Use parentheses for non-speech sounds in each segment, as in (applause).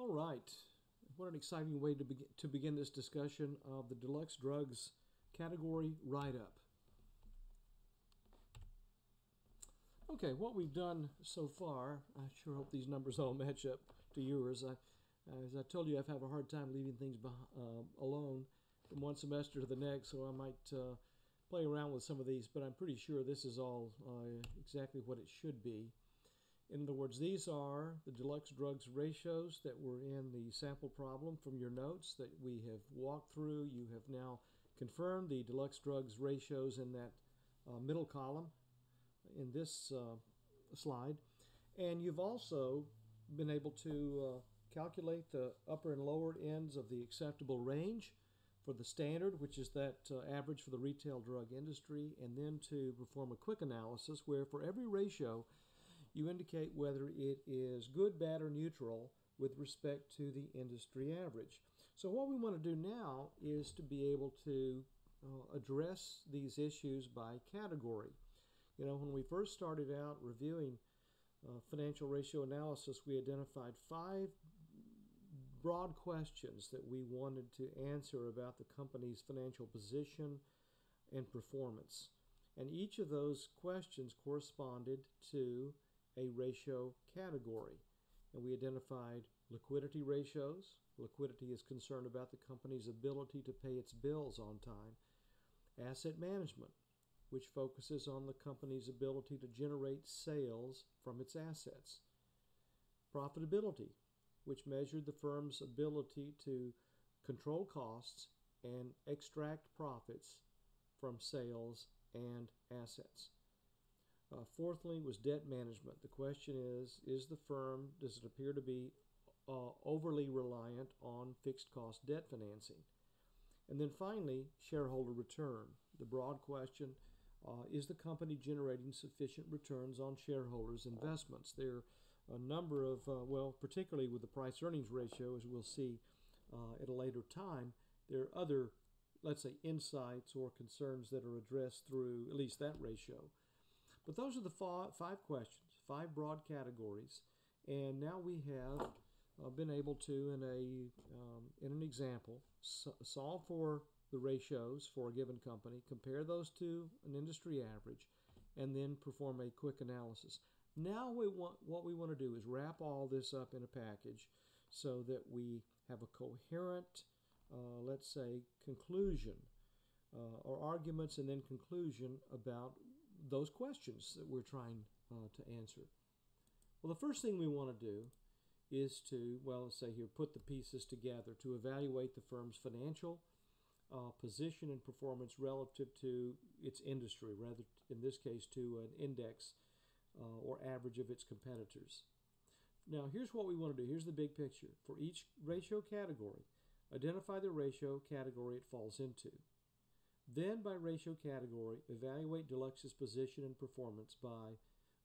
All right. What an exciting way to, begin to begin this discussion of the Delux Drugs category write up. Okay, what we've done so far, I sure hope these numbers all (laughs) match up to yours. I, as I told you, I've had a hard time leaving things uh, alone from one semester to the next, so I might uh, play around with some of these, but I'm pretty sure this is all uh, exactly what it should be. In other words, these are the Delux Drugs ratios that were in the sample problem from your notes that we have walked through. You have now confirmed the Delux Drugs ratios in that uh, middle column in this uh, slide. And you've also been able to uh, calculate the upper and lower ends of the acceptable range for the standard, which is that uh, average for the retail drug industry, and then to perform a quick analysis where for every ratio you indicate whether it is good, bad, or neutral with respect to the industry average. So what we want to do now is to be able to uh, address these issues by category. You know, when we first started out reviewing uh, financial ratio analysis, we identified five broad questions that we wanted to answer about the company's financial position and performance. And each of those questions corresponded to a ratio category. And we identified liquidity ratios. Liquidity is concerned about the company's ability to pay its bills on time. Asset management which focuses on the company's ability to generate sales from its assets. Profitability, which measured the firm's ability to control costs and extract profits from sales and assets. Uh, fourthly was debt management. The question is, is the firm, does it appear to be uh, overly reliant on fixed cost debt financing? And then finally, shareholder return. The broad question uh, is the company generating sufficient returns on shareholders' investments? There are a number of, uh, well, particularly with the price earnings ratio, as we'll see uh, at a later time, there are other, let's say, insights or concerns that are addressed through at least that ratio. But those are the five questions, five broad categories, and now we have uh, been able to, in a um, in an example, so solve for the ratios for a given company, compare those to an industry average, and then perform a quick analysis. Now we want what we want to do is wrap all this up in a package so that we have a coherent, uh, let's say, conclusion uh, or arguments and then conclusion about those questions that we're trying uh, to answer. Well, the first thing we want to do is to, well, let's say here, put the pieces together to evaluate the firm's financial uh, position and performance relative to its industry, rather in this case to an index uh, or average of its competitors. Now, here's what we want to do. Here's the big picture. For each ratio category, identify the ratio category it falls into. Then, by ratio category, evaluate Delux's position and performance by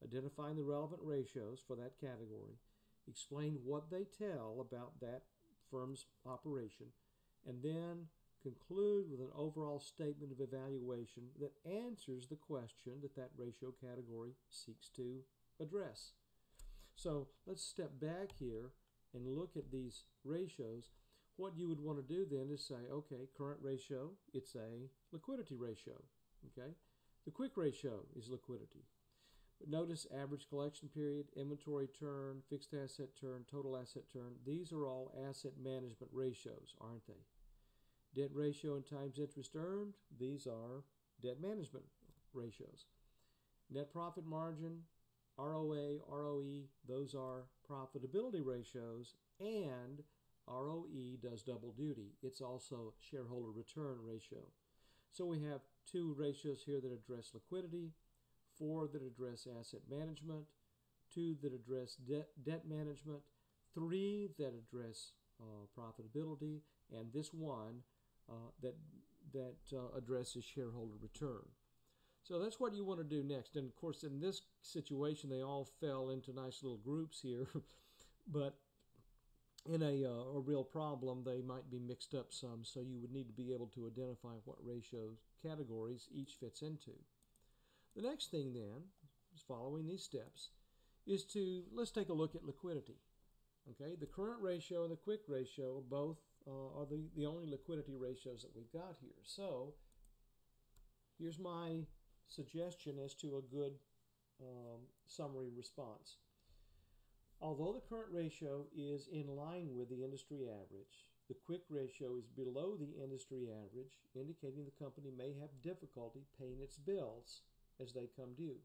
identifying the relevant ratios for that category, explain what they tell about that firm's operation, and then conclude with an overall statement of evaluation that answers the question that that ratio category seeks to address. So let's step back here and look at these ratios. What you would want to do then is say, okay, current ratio, it's a liquidity ratio. Okay, the quick ratio is liquidity. But notice average collection period, inventory turn, fixed asset turn, total asset turn. These are all asset management ratios, aren't they? Debt ratio and times interest earned, these are debt management ratios. Net profit margin, ROA, ROE, those are profitability ratios, and ROE does double duty. It's also shareholder return ratio. So we have two ratios here that address liquidity, four that address asset management, two that address debt, debt management, three that address uh, profitability, and this one uh, that, that uh, addresses shareholder return. So that's what you want to do next. And of course, in this situation, they all fell into nice little groups here. (laughs) but in a, uh, a real problem, they might be mixed up some. So you would need to be able to identify what ratio categories each fits into. The next thing then, is following these steps, is to let's take a look at liquidity. Okay, the current ratio and the quick ratio both uh, are the, the only liquidity ratios that we've got here. So here's my suggestion as to a good um, summary response. Although the current ratio is in line with the industry average, the quick ratio is below the industry average, indicating the company may have difficulty paying its bills as they come due.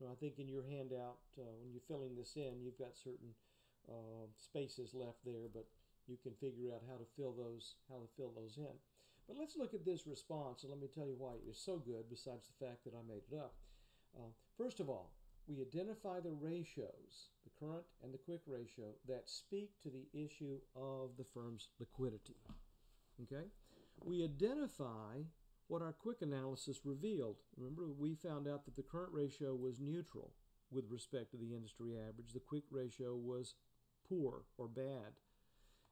Now, I think in your handout, uh, when you're filling this in, you've got certain uh, spaces left there, but you can figure out how to fill those how to fill those in. But let's look at this response, and let me tell you why it is so good. Besides the fact that I made it up, uh, first of all, we identify the ratios, the current and the quick ratio, that speak to the issue of the firm's liquidity. Okay? We identify what our quick analysis revealed. Remember, we found out that the current ratio was neutral with respect to the industry average, the quick ratio was poor or bad.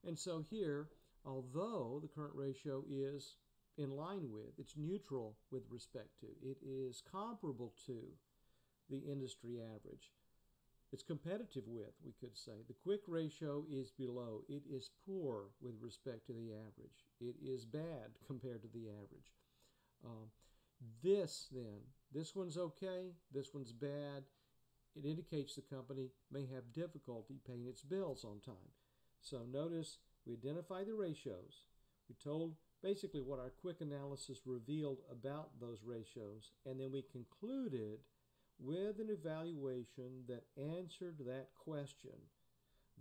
And so here, although the current ratio is in line with, it's neutral with respect to, it is comparable to the industry average. It's competitive with, we could say. The quick ratio is below. It is poor with respect to the average. It is bad (laughs) compared to the average. Um, this, then, this one's okay, this one's bad. It indicates the company may have difficulty paying its bills on time. So notice we identify the ratios. We told basically what our quick analysis revealed about those ratios, and then we concluded with an evaluation that answered that question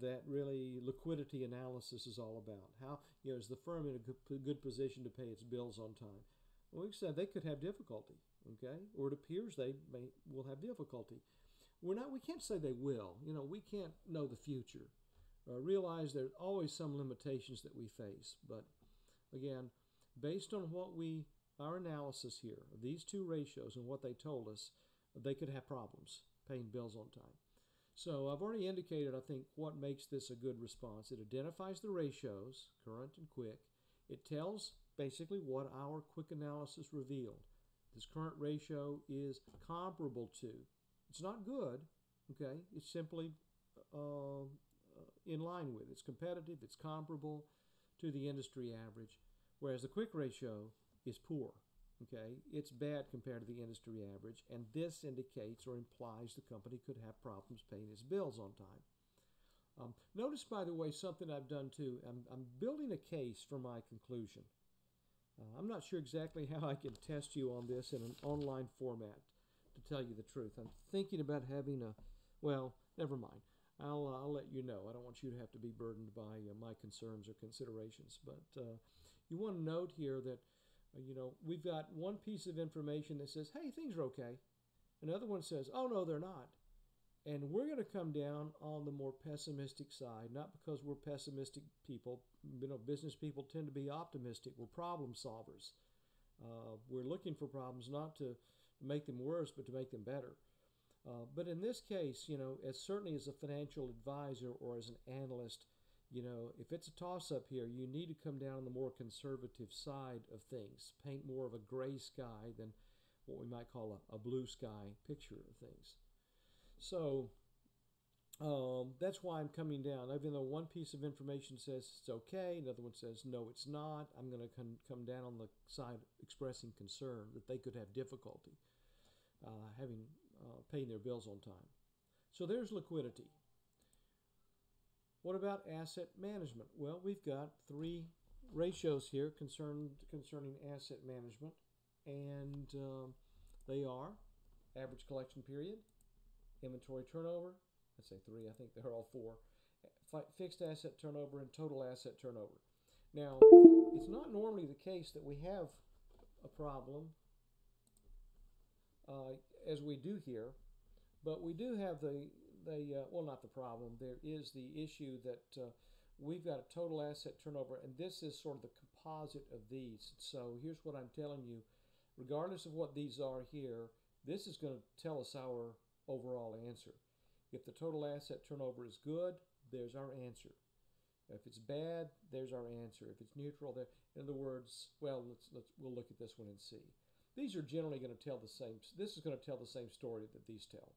that really liquidity analysis is all about. How, you know, is the firm in a good, position to pay its bills on time? Well, we said they could have difficulty, okay? Or it appears they may will have difficulty. We're not. We can't say they will. You know, we can't know the future. Uh, realize there's always some limitations that we face, but again, based on what we our analysis here of these two ratios and what they told us, they could have problems paying bills on time. So I've already indicated, I think, what makes this a good response. It identifies the ratios, current and quick. It tells basically what our quick analysis revealed. This current ratio is comparable to. It's not good, okay? It's simply uh, in line with. It's competitive, it's comparable to the industry average, whereas the quick ratio is poor. Okay, it's bad compared to the industry average, and this indicates or implies the company could have problems paying its bills on time. Um, notice, by the way, something I've done too. I'm, I'm building a case for my conclusion. Uh, I'm not sure exactly how I can test you on this in an online format, to tell you the truth. I'm thinking about having a, well, never mind. I'll, uh, I'll let you know. I don't want you to have to be burdened by uh, my concerns or considerations. But uh, you want to note here that you know, we've got one piece of information that says, hey, things are okay. Another one says, oh, no, they're not. And we're going to come down on the more pessimistic side, not because we're pessimistic people. You know, business people tend to be optimistic. We're problem solvers. Uh, we're looking for problems not to make them worse, but to make them better. Uh, but in this case, you know, as certainly as a financial advisor or as an analyst, you know, if it's a toss up here, you need to come down on the more conservative side of things, paint more of a gray sky than what we might call a, a blue sky picture of things. So um, that's why I'm coming down. Even though one piece of information says it's okay, another one says no, it's not, I'm going to come, down on the side expressing concern that they could have difficulty uh, having uh, paying their bills on time. So there's liquidity. What about asset management? Well, we've got three ratios here concerned concerning asset management, and um, they are average collection period, inventory turnover. I'd say three. I think they're all four. Fixed asset turnover and total asset turnover. Now, it's not normally the case that we have a problem uh, as we do here, but we do have the the uh, well, not the problem. There is the issue that uh, we've got a total asset turnover, and this is sort of the composite of these. So here's what I'm telling you: regardless of what these are here, this is going to tell us our overall answer. If the total asset turnover is good, there's our answer. If it's bad, there's our answer. If it's neutral, there. In other words, well, let's let's we'll look at this one and see. These are generally going to tell the same. This is going to tell the same story that these tell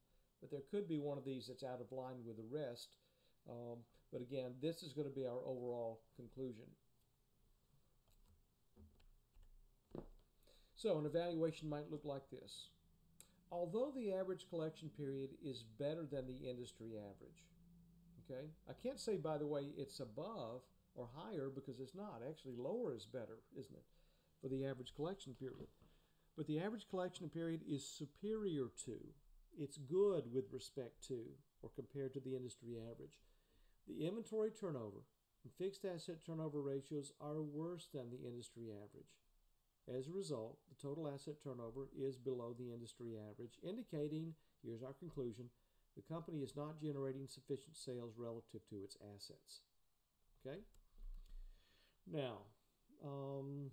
but there could be one of these that's out of line with the rest. Um, But again, this is going to be our overall conclusion. So an evaluation might look like this. Although the average collection period is better than the industry average, okay, I can't say, by the way, it's above or higher because it's not. Actually, lower is better, isn't it, for the average collection period. But the average collection period is superior to, it's good with respect to, or compared to the industry average. The inventory turnover and fixed asset turnover ratios are worse than the industry average. As a result, the total asset turnover is below the industry average, indicating, here's our conclusion, the company is not generating sufficient sales relative to its assets. Okay? Now, um,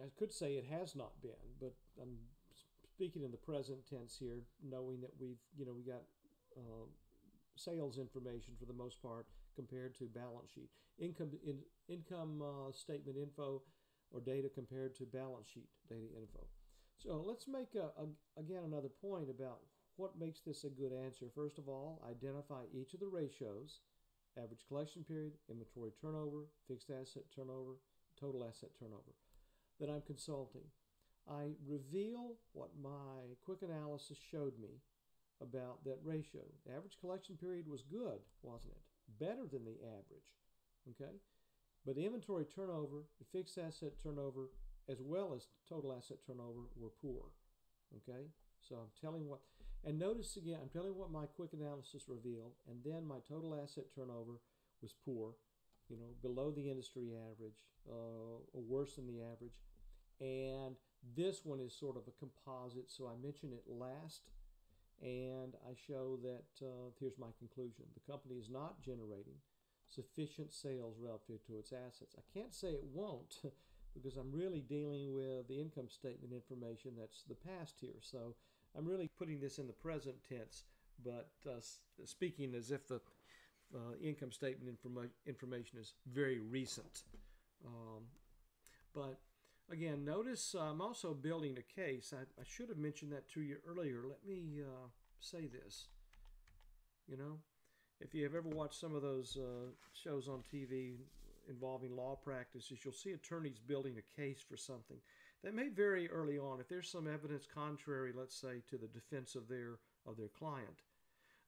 I could say it has not been, but I'm speaking in the present tense here, knowing that we've, you know, we got uh, sales information for the most part compared to balance sheet. Income in, income uh, statement info or data compared to balance sheet data info. So let's make a, a, again another point about what makes this a good answer. First of all, identify each of the ratios average collection period, inventory turnover, fixed asset turnover, total asset turnover that I'm consulting. I reveal what my quick analysis showed me about that ratio. The average collection period was good, wasn't it? Better than the average. Okay? But the inventory turnover, the fixed asset turnover, as well as total asset turnover were poor. Okay? So I'm telling what and notice again, I'm telling what my quick analysis revealed, and then my total asset turnover was poor, you know, below the industry average, uh, or worse than the average. And this one is sort of a composite, so I mention it last, and I show that uh, here's my conclusion: the company is not generating sufficient sales relative to its assets. I can't say it won't. (laughs) because I'm really dealing with the income statement information that's the past here. So I'm really putting this in the present tense, but uh, speaking as if the uh, income statement informa- information is very recent. Um, but again, notice I'm also building a case. I, I, should have mentioned that to you earlier. Let me uh, say this. You know, if you have ever watched some of those uh, shows on TV involving law practices, you'll see attorneys building a case for something. They may vary early on. If there's some evidence contrary, let's say, to the defense of their of their client,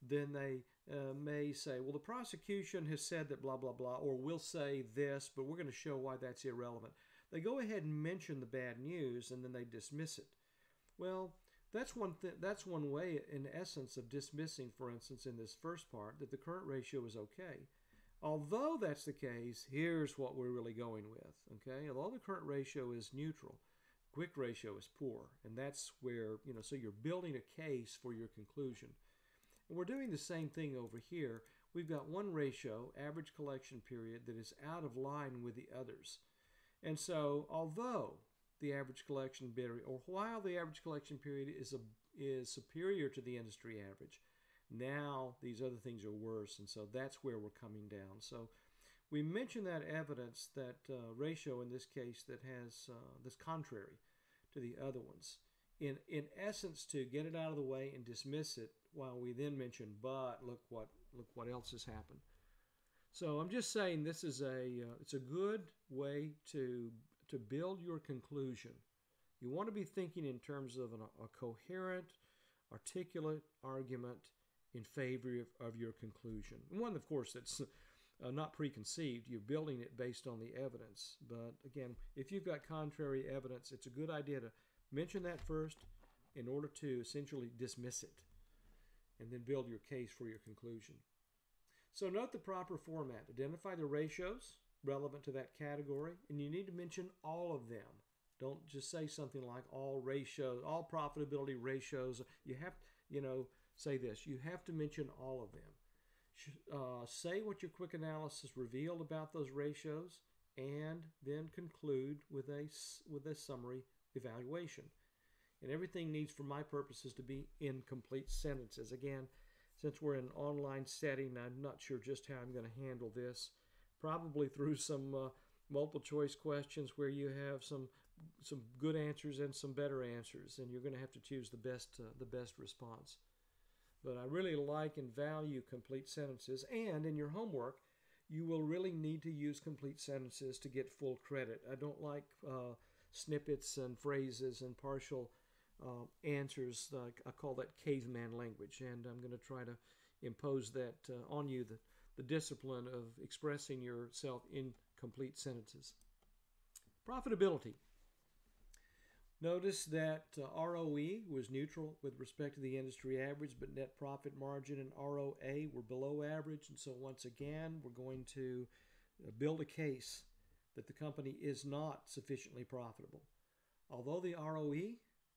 then they uh, may say, well, the prosecution has said that blah blah blah, or we'll say this, but we're going to show why that's irrelevant. They go ahead and mention the bad news, and then they dismiss it. Well, that's one th- that's one way, in essence, of dismissing, for instance, in this first part, that the current ratio is okay. Although that's the case, here's what we're really going with. Okay, although the current ratio is neutral, quick ratio is poor. And that's where, you know, so you're building a case for your conclusion. And we're doing the same thing over here. We've got one ratio, average collection period, that is out of line with the others. And so, although the average collection period, or while the average collection period is, a, is superior to the industry average, now these other things are worse. And so that's where we're coming down. So we mentioned that evidence, that uh, ratio in this case that has uh, this contrary to the other ones. In, in essence, to get it out of the way and dismiss it, while we then mention, but look what look what else has happened. So I'm just saying this is a uh, it's a good way to to build your conclusion. You want to be thinking in terms of an, a coherent, articulate argument in favor of, of your conclusion. One, of course, that's uh, not preconceived. You're building it based on the evidence. But again, if you've got contrary evidence, it's a good idea to mention that first in order to essentially dismiss it and then build your case for your conclusion. So note the proper format. Identify the ratios relevant to that category, and you need to mention all of them. Don't just say something like all ratios, all profitability ratios. You have, you know, say this. You have to mention all of them uh, say what your quick analysis revealed about those ratios, and then conclude with a, with a summary evaluation. And everything needs, for my purposes, to be in complete sentences. Again, since we're in an online setting, I'm not sure just how I'm going to handle this. Probably through some uh, multiple choice questions where you have some some good answers and some better answers, and you're going to have to choose the best uh, the best response. But I really like and value complete sentences. And in your homework, you will really need to use complete sentences to get full credit. I don't like uh, snippets and phrases and partial uh, answers. Like I call that caveman language, and I'm going to try to impose that uh, on you the, the discipline of expressing yourself in complete sentences. Profitability. Notice that uh, ROE was neutral with respect to the industry average, but net profit margin and ROA were below average. And so, once again, we're going to uh, build a case that the company is not sufficiently profitable. Although the ROE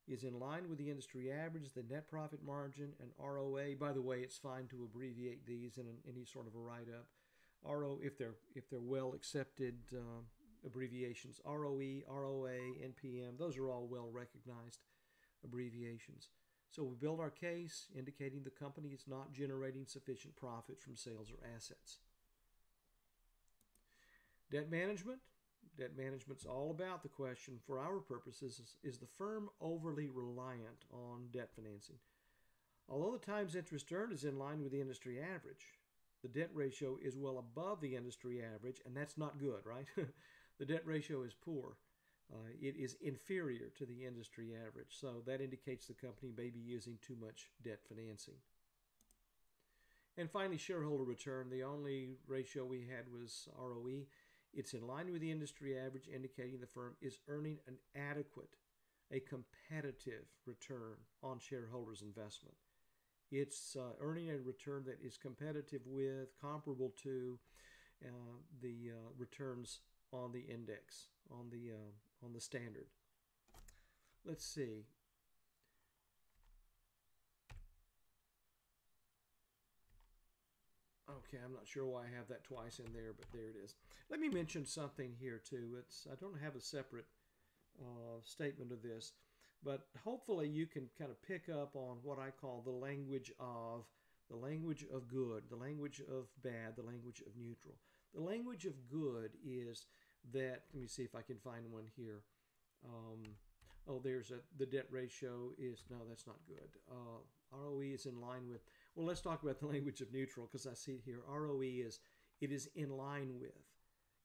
is in line with the industry average, the net profit margin and ROA, by the way, it's fine to abbreviate these in an, any sort of a write up. RO, if they're if they're well accepted uh, abbreviations ROE, ROA, NPM, those are all well recognized abbreviations. So we build our case indicating the company is not generating sufficient profit from sales or assets. Debt management. Debt management's all about the question for our purposes is, is the firm overly reliant on debt financing? Although the times interest earned is in line with the industry average, the debt ratio is well above the industry average, and that's not good, right? (laughs) the debt ratio is poor. Uh, it is inferior to the industry average. So that indicates the company may be using too much debt financing. And finally, shareholder return. The only ratio we had was ROE. It's in line with the industry average, indicating the firm is earning an adequate, a competitive return on shareholders' investment. It's uh, earning a return that is competitive with, comparable to uh, the uh, returns on the index, on the uh, on the standard. Let's see. Okay, I'm not sure why I have that twice in there, but there it is. Let me mention something here too. It's I don't have a separate uh, statement of this, but hopefully you can kind of pick up on what I call the language of the language of good, the language of bad, the language of neutral. The language of good is that, let me see if I can find one here. Um, oh, there's a, the debt ratio is, no, that's not good. Uh, ROE is in line with, well, let's talk about the language of neutral because I see it here. ROE is, it is in line with,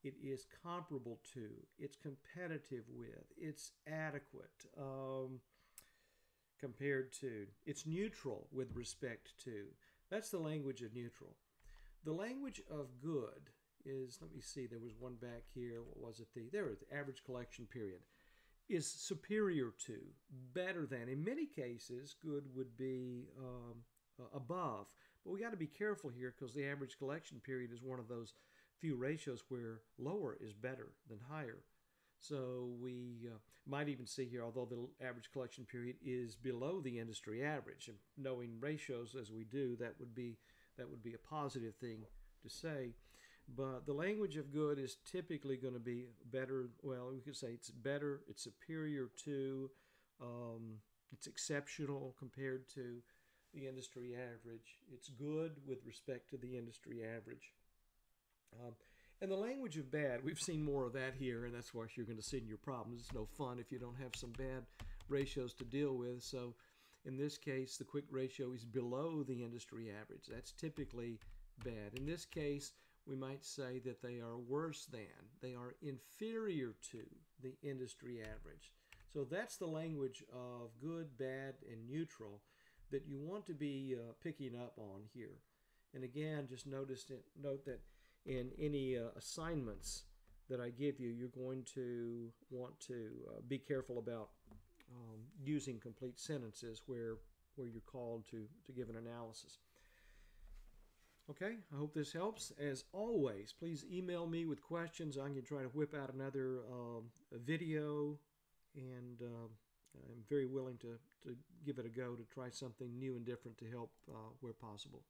it is comparable to, it's competitive with, it's adequate um, compared to, it's neutral with respect to. That's the language of neutral. The language of good is, let me see, there was one back here. What was it? The There, the average collection period is superior to, better than. In many cases, good would be um, uh, above. But we got to be careful here because the average collection period is one of those few ratios where lower is better than higher. So we uh, might even see here, although the average collection period is below the industry average, and knowing ratios as we do, that would be that would be a positive thing to say. But the language of good is typically going to be better. Well, we could say it's better, it's superior to, um, it's exceptional compared to the industry average. It's good with respect to the industry average. Um, and the language of bad, we've seen more of that here, and that's why you're going to see in your problems. It's no fun if you don't have some bad ratios to deal with. So in this case, the quick ratio is below the industry average. That's typically bad. In this case, we might say that they are worse than, they are inferior to the industry average. So that's the language of good, bad, and neutral that you want to be uh, picking up on here. And again, just notice it, note that in any uh, assignments that I give you, you're going to want to uh, be careful about um, using complete sentences where where you're called to to give an analysis. Okay, I hope this helps. As always, please email me with questions. I'm going to try to whip out another uh, video, and uh, I'm very willing to, to give it a go to try something new and different to help uh, where possible.